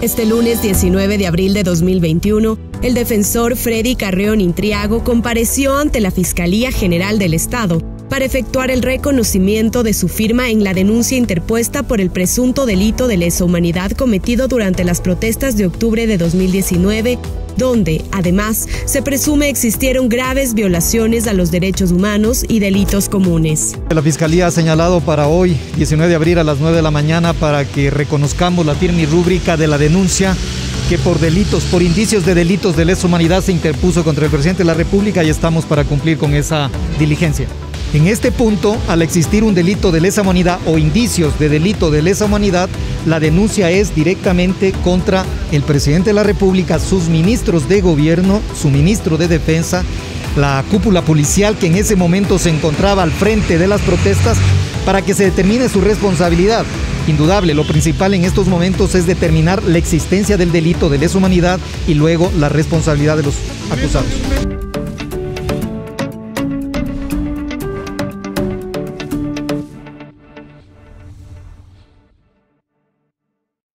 Este lunes 19 de abril de 2021, el defensor Freddy Carreón Intriago compareció ante la Fiscalía General del Estado para efectuar el reconocimiento de su firma en la denuncia interpuesta por el presunto delito de lesa humanidad cometido durante las protestas de octubre de 2019 donde, además, se presume existieron graves violaciones a los derechos humanos y delitos comunes. La Fiscalía ha señalado para hoy, 19 de abril a las 9 de la mañana, para que reconozcamos la y rúbrica de la denuncia que por delitos, por indicios de delitos de lesa humanidad se interpuso contra el presidente de la República y estamos para cumplir con esa diligencia. En este punto, al existir un delito de lesa humanidad o indicios de delito de lesa humanidad, la denuncia es directamente contra el presidente de la República, sus ministros de gobierno, su ministro de defensa, la cúpula policial que en ese momento se encontraba al frente de las protestas para que se determine su responsabilidad. Indudable, lo principal en estos momentos es determinar la existencia del delito de lesa humanidad y luego la responsabilidad de los acusados.